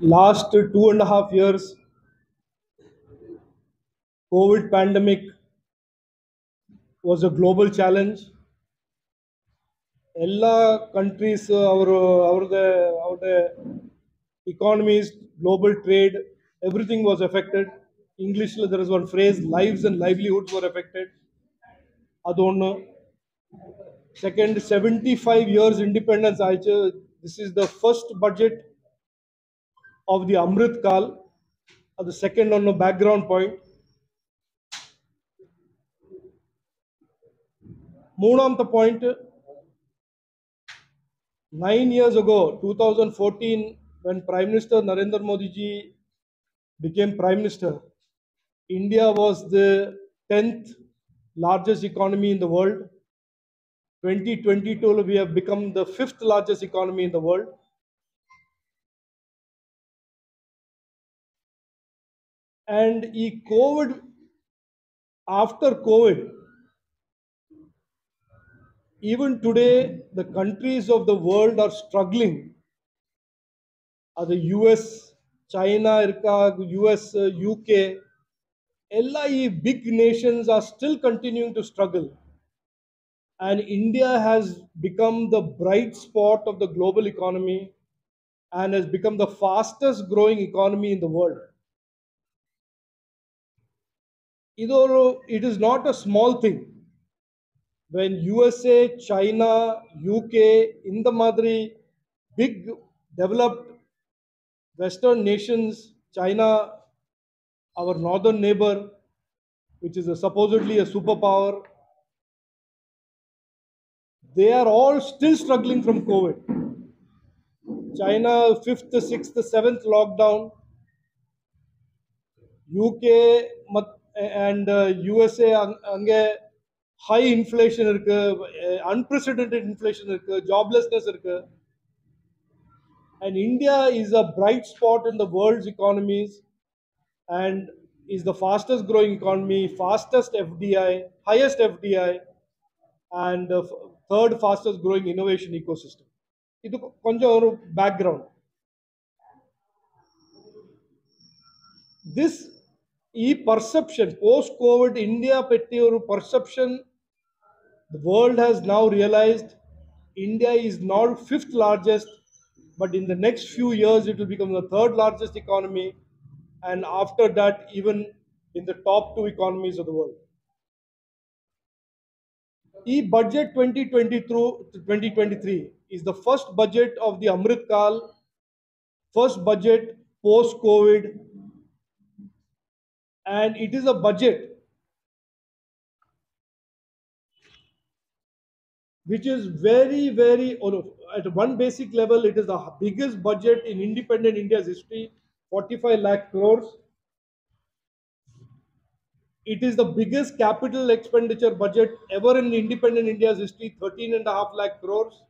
last two and a half years, COVID pandemic was a global challenge. ಎಲ್ಲ countries ಅವರು ಅವ್ರದ್ದೇ ಅವ್ರದ್ದೇ economies, global trade, everything was affected. English, there is one phrase, lives and livelihoods were affected. ಅದೊಂದು second seventy five years independence ಆಯ್ತು this is the of the Amrit Kal, the second on the background point. మూడంత point nine years ago, 2014, when Prime Minister Narendra Modi ji became Prime Minister, India was the 10th largest economy in the world. 2022, we have become the fifth largest economy in the world. And e COVID, after COVID, even today, the countries of the world are struggling. ಅದು U S China ಇರ್ಕಾ U S U K ಎಲ್ಲ ಈ big Nations are still continuing to struggle and India has become the bright spot of the global economy and has become the fastest growing economy in the world It is not a small thing when USA, China, UK, India, the Madri, big developed Western nations, China, our northern neighbor, which is supposedly a superpower, they are all still struggling from COVID. China, fifth, sixth, seventh lockdown. UK, and USA அங்கே high inflation இருக்கு unprecedented inflation இருக்கு joblessness இருக்கு and India is a bright spot in the world's economies and is the fastest growing economy fastest FDI highest FDI and third fastest growing innovation ecosystem இது கொஞ்சம் ஒரு background this this perception, post-COVID India, പറ്റിയ ഒരു perception the world has now realized India is not fifth largest, but in the next few years it will become the third largest economy, and after that, even in the top two economies of the world. E budget 2020 through 2023 is the first budget of the Amrit Kal, first budget post COVID, and it is a budget which is very, very, at one basic level, it is the biggest budget in independent India's history 45 lakh crores. It is the biggest capital expenditure budget ever in independent India's history 13 and a half lakh crores.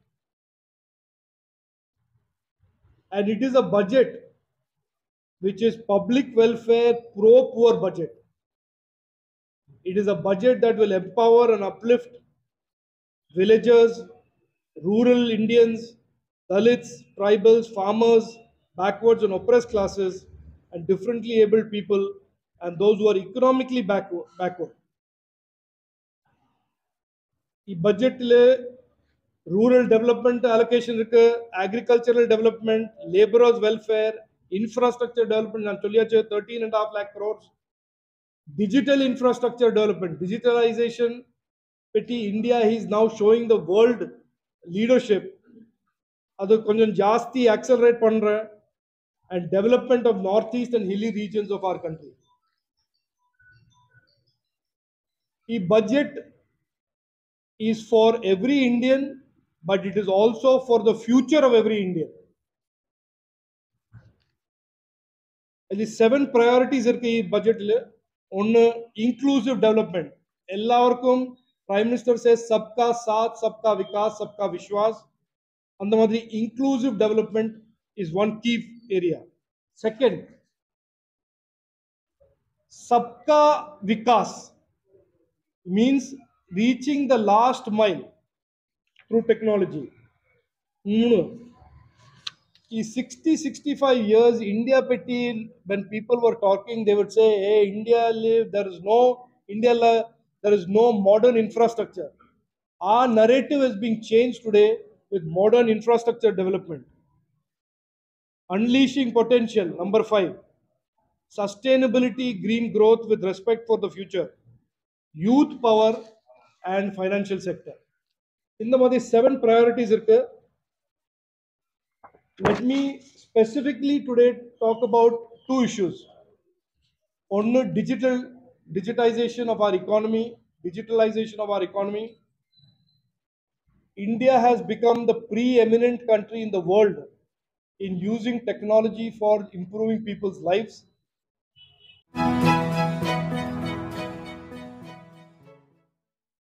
And it is a budget which is public welfare pro poor budget. It is a budget that will empower and uplift villagers, rural Indians, Dalits, tribals, farmers, backwards and oppressed classes, and differently abled people, and those who are economically backward. backward. இப்பட்ஜெட்டில் rural development allocation இருக்கு agricultural development, labourers welfare infrastructure development நான் சொல்லியாச்சு 13 and a half lakh crores digital infrastructure development digitalization petty india he is now showing the world leadership அது கொஞ்சம் ஜாஸ்தி accelerate பண்ற and development of northeast and hilly regions of our country ಈ budget is for every Indian, but it is also for the future of every Indian. ಅಲ್ಲಿ seven priorities இருக்கு ಈ பட்ஜெட்ல ஒன்னு இன்க்ளூசிவ் டெவலப்மெண்ட் எல்லாருக்கும் prime minister say Sabka Saath Sabka Vikas Sabka Vishwas அந்த மாதிரி inclusive development is one key area second Sabka Vikas means reaching the last mile through technology. மூணு ಈ 60 65 years india petti when people were talking they would say hey india live there is no india la- there is no modern infrastructure our narrative is being changed today with modern infrastructure development unleashing potential number 5 sustainability green growth with respect for the future youth power and financial sector இந்த மாதிரி seven priorities இருக்கு let me specifically today talk about two issues. One, digital digitization of our economy, digitalization of our economy. India has become the preeminent country in the world in using technology for improving people's lives.